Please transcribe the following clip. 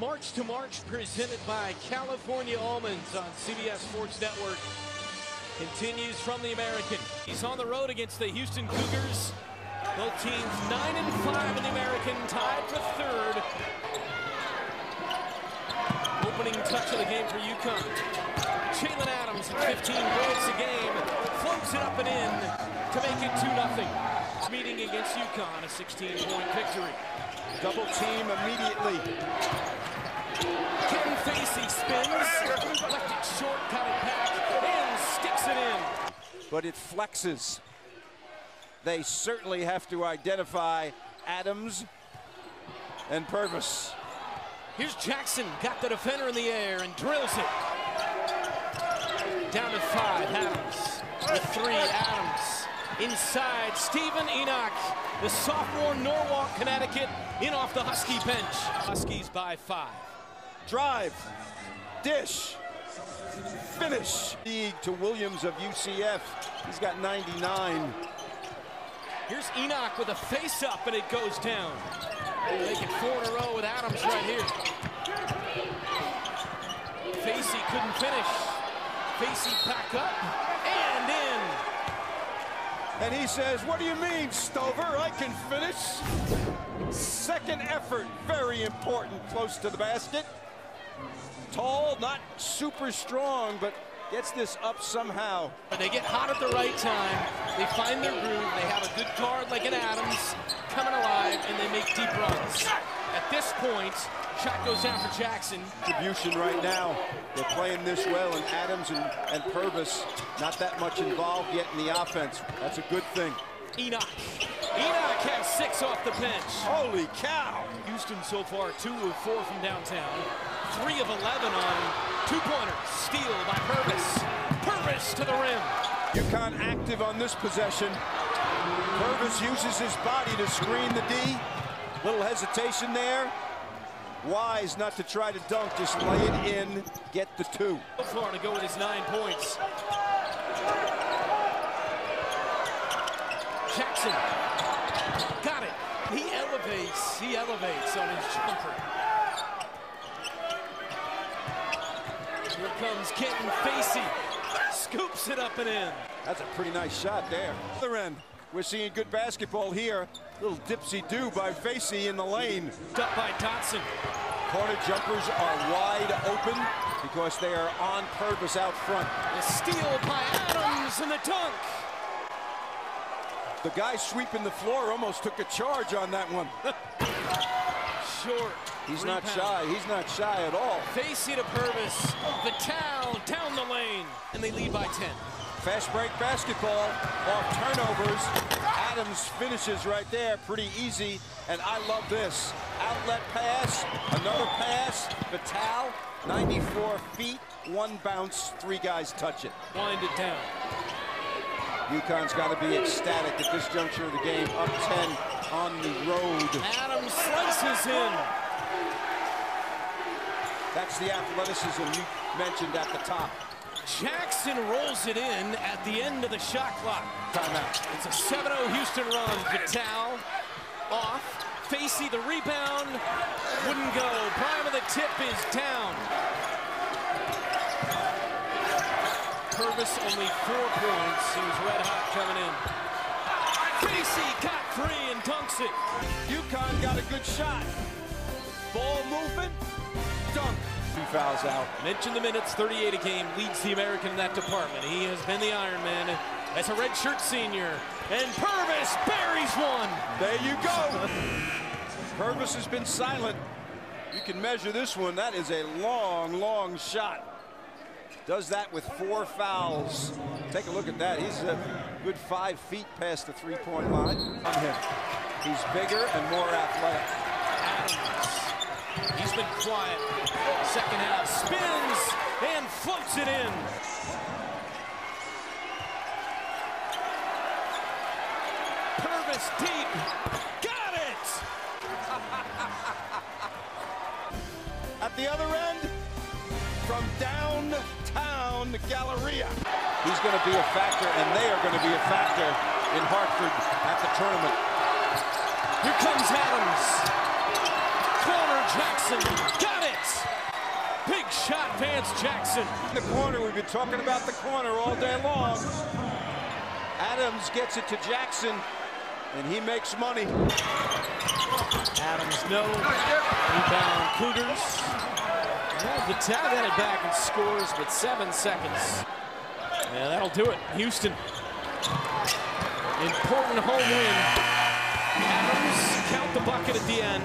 March to March presented by California Almonds on CBS Sports Network continues from the American. He's on the road against the Houston Cougars. Both teams 9 and 5 in the American, tied for third. Opening touch of the game for UConn. Jalen Adams at 15 points a game, floats it up and in to make it 2-0. Meeting against UConn, a 16-point victory. Double team immediately. Ken Facey spins, left it short, cut it back, and sticks it in. But it flexes. They certainly have to identify Adams and Purvis. Here's Jackson, got the defender in the air and drills it. Down to five, Adams. With three, Adams. Inside, Steven Enoch, the sophomore, Norwalk, Connecticut, in off the Husky bench. Huskies by five. Drive, dish, finish. League to Williams of UCF. He's got 99. Here's Enoch with a face-up, and it goes down. Make it four in a row with Adams right here. Facey couldn't finish. Facey back up and in. And he says, what do you mean, Stover? I can finish. Second effort, very important, close to the basket. Tall, not super strong, but gets this up somehow. But they get hot at the right time. They find their groove. They have a good guard like an Adams coming alive, and they make deep runs. At this point, shot goes down for Jackson. Distribution right now. They're playing this well, and Adams and, and Purvis not that much involved yet in the offense. That's a good thing. Enoch. Enoch has six off the bench. Holy cow! Houston so far two of four from downtown. Three of 11 on two-pointers. Steal by Purvis. Purvis to the rim. UConn active on this possession. Purvis uses his body to screen the D. Little hesitation there. Wise not to try to dunk, just lay it in, get the two. So far to go with his nine points. Jackson got it. He elevates. He elevates on his jumper. Here comes Kentan Facey. Scoops it up and in. That's a pretty nice shot there. Other end, we're seeing good basketball here. Little dipsy-do by Facey in the lane. Up by Dotson. Corner jumpers are wide open because they are on purpose out front. The steal by Adams and the dunk. The guy sweeping the floor almost took a charge on that one. Short. He's Rebound. not shy. He's not shy at all. Facey to Purvis. Vital down the lane. And they lead by 10. Fast break basketball off turnovers. Adams finishes right there. Pretty easy. And I love this. Outlet pass. Another pass. Vital. 94 feet. One bounce. Three guys touch it. Wind it down. UConn's got to be ecstatic at this juncture of the game. Up 10 on the road. Adams slices in. That's the athleticism you mentioned at the top. Jackson rolls it in at the end of the shot clock. Timeout. It's a 7-0 Houston run. Vital off. Facey the rebound. Wouldn't go. Prime of the tip is down. Purvis only four points. He was red hot coming in. Facey got three good shot. Ball movement. Dunk. Two fouls out. Mention the minutes, 38 a game, leads the American in that department. He has been the Iron Man as a redshirt senior. And Purvis buries one. There you go. Purvis has been silent. You can measure this one. That is a long, long shot. Does that with four fouls. Take a look at that. He's a good five feet past the three-point line on him. He's bigger and more athletic. Adams. He's been quiet. Second half spins and floats it in. Purvis deep. Got it! At the other end, from downtown Galleria. He's going to be a factor, and they are going to be a factor in Hartford at the tournament. Here comes Adams. Corner Jackson. Got it! Lance Jackson. The corner, we've been talking about the corner all day long. Adams gets it to Jackson, and he makes money. Adams, no. Rebound, Cougars. Well, the tag had it back and scores with seven seconds. Yeah, that'll do it. Houston. Important home win. Adams count the bucket at the end.